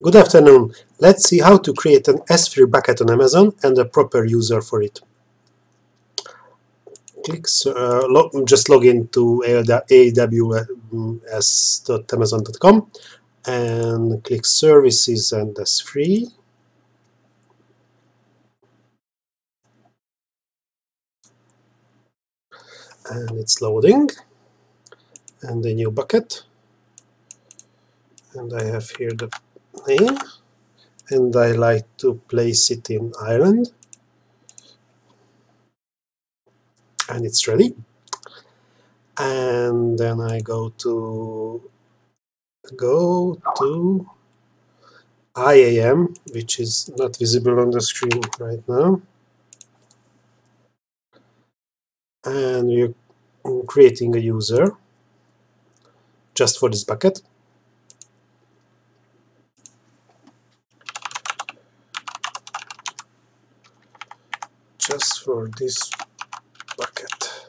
Good afternoon. Let's see how to create an S3 bucket on Amazon and a proper user for it. Click, uh, just log into aws.amazon.com and click Services and S3. And it's loading. And a new bucket. And I have here the and I like to place it in Ireland. And it's ready. And then I go to go to IAM which is not visible on the screen right now. And we're creating a user just for this bucket just for this bucket.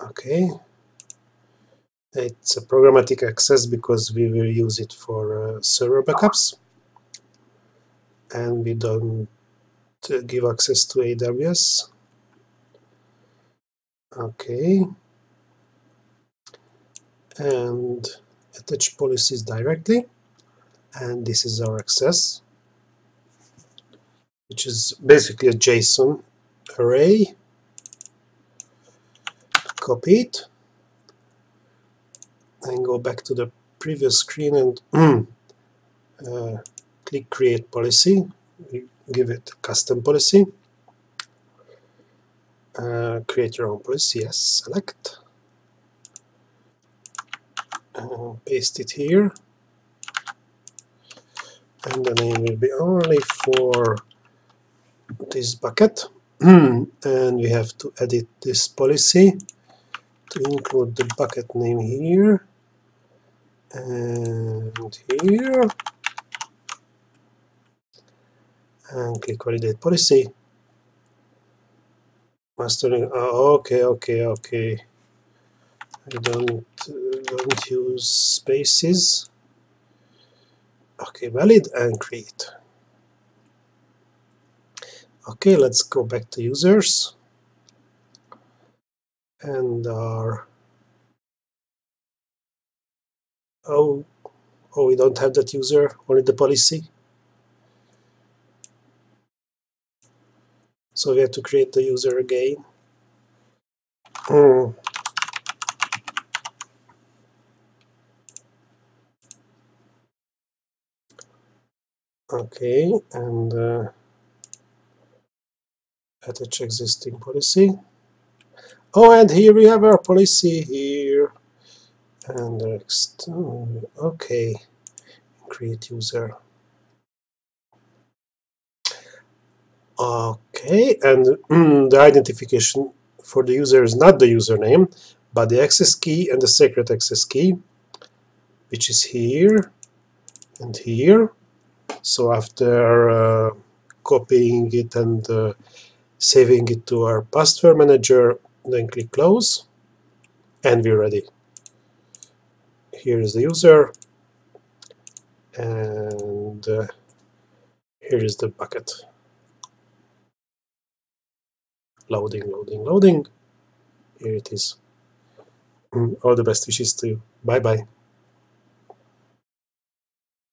Okay. It's a programmatic access because we will use it for uh, server backups. And we don't uh, give access to AWS. Okay. And attach policies directly. And this is our access which is basically a JSON array. Copy it and go back to the previous screen and uh, click Create Policy. Give it custom policy. Uh, create your own policy, yes, select. Uh, paste it here. And the name will be only for this bucket. Hmm. And we have to edit this policy to include the bucket name here and here. And click validate policy. Mastering oh, okay okay okay. I don't don't use spaces. Okay valid and create Okay, let's go back to users. And our oh oh we don't have that user only the policy. So we have to create the user again. Mm. okay and uh, attach existing policy. Oh, and here we have our policy here. And next, okay, create user. Okay, and mm, the identification for the user is not the username, but the access key and the secret access key, which is here and here. So after uh, copying it and uh, saving it to our password manager, then click close, and we're ready. Here is the user, and uh, here is the bucket. Loading, loading, loading. Here it is. Mm, all the best wishes to you. Bye bye.